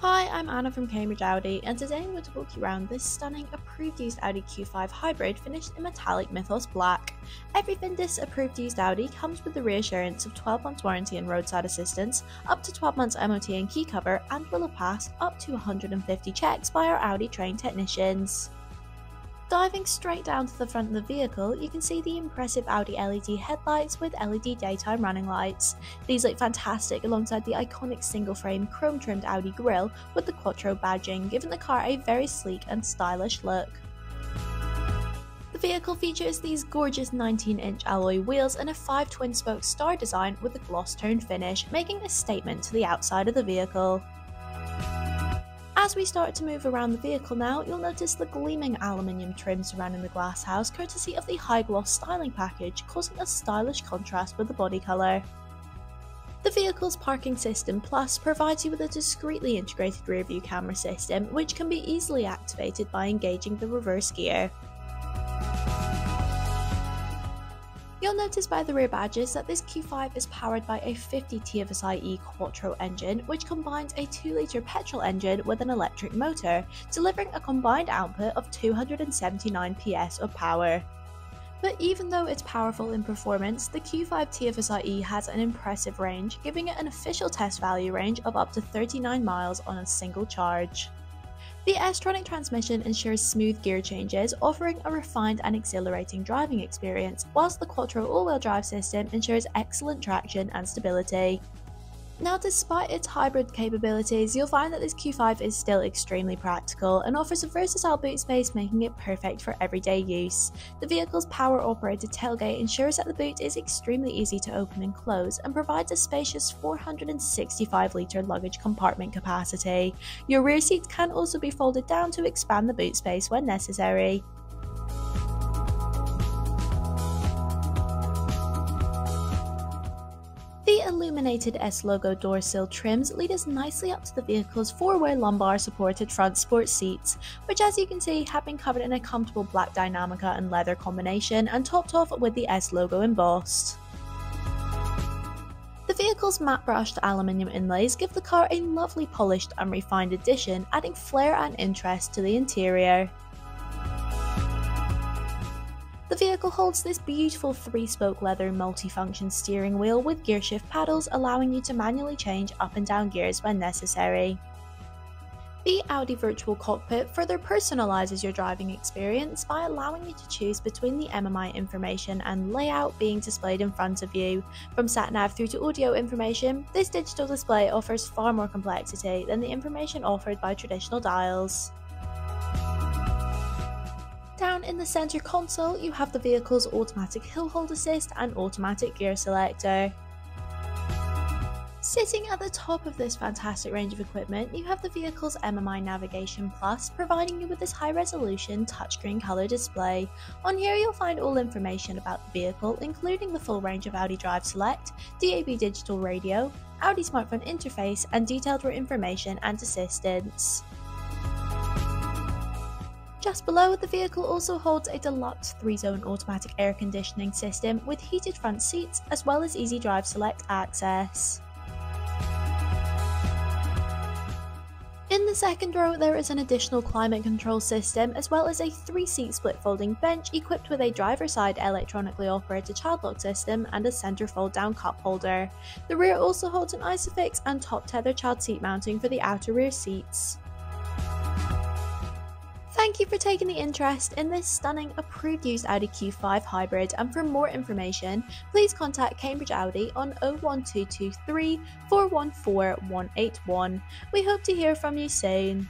Hi, I'm Anna from Cambridge Audi, and today I'm going to walk you around this stunning approved used Audi Q5 hybrid finished in metallic Mythos black. Everything this approved used Audi comes with the reassurance of 12 months warranty and roadside assistance, up to 12 months MOT and key cover, and will have passed up to 150 checks by our Audi trained technicians. Diving straight down to the front of the vehicle, you can see the impressive Audi LED headlights with LED daytime running lights. These look fantastic alongside the iconic single frame chrome trimmed Audi grille with the Quattro badging, giving the car a very sleek and stylish look. The vehicle features these gorgeous 19 inch alloy wheels and a 5 twin spoke star design with a gloss toned finish, making a statement to the outside of the vehicle. As we start to move around the vehicle now, you'll notice the gleaming aluminium trim surrounding the glass house courtesy of the high gloss styling package, causing a stylish contrast with the body colour. The vehicle's parking system plus provides you with a discreetly integrated rear view camera system which can be easily activated by engaging the reverse gear. You'll notice by the rear badges that this Q5 is powered by a 50 TFSI-E Quattro engine, which combines a 2-litre petrol engine with an electric motor, delivering a combined output of 279 PS of power. But even though it's powerful in performance, the Q5 TFSI-E has an impressive range, giving it an official test value range of up to 39 miles on a single charge. The S-Tronic transmission ensures smooth gear changes, offering a refined and exhilarating driving experience, whilst the Quattro all-wheel drive system ensures excellent traction and stability. Now, despite its hybrid capabilities, you'll find that this Q5 is still extremely practical and offers a versatile boot space, making it perfect for everyday use. The vehicle's power operated tailgate ensures that the boot is extremely easy to open and close and provides a spacious 465 litre luggage compartment capacity. Your rear seats can also be folded down to expand the boot space when necessary. Illuminated S logo door sill trims lead us nicely up to the vehicle's four-way lumbar supported front sport seats, which as you can see have been covered in a comfortable black Dinamica and leather combination and topped off with the S logo embossed. The vehicle's matte brushed aluminium inlays give the car a lovely polished and refined addition, adding flair and interest to the interior. The vehicle holds this beautiful three-spoke leather multifunction steering wheel with gearshift paddles allowing you to manually change up and down gears when necessary. The Audi Virtual Cockpit further personalises your driving experience by allowing you to choose between the MMI information and layout being displayed in front of you. From SatNav through to audio information, this digital display offers far more complexity than the information offered by traditional dials. In the centre console, you have the vehicle's automatic hill hold assist and automatic gear selector. Sitting at the top of this fantastic range of equipment, you have the vehicle's MMI Navigation Plus, providing you with this high resolution touchscreen colour display. On here you'll find all information about the vehicle, including the full range of Audi Drive Select, DAB digital radio, Audi smartphone interface, and detailed route information and assistance. Just below, the vehicle also holds a deluxe 3-zone automatic air conditioning system with heated front seats as well as easy drive select access. In the second row there is an additional climate control system as well as a 3-seat split folding bench equipped with a driver side electronically operated child lock system and a centre fold down cup holder. The rear also holds an ISOFIX and top tether child seat mounting for the outer rear seats. Thank you for taking the interest in this stunning approved used Audi Q5 hybrid and for more information please contact Cambridge Audi on 01223 414 181. We hope to hear from you soon.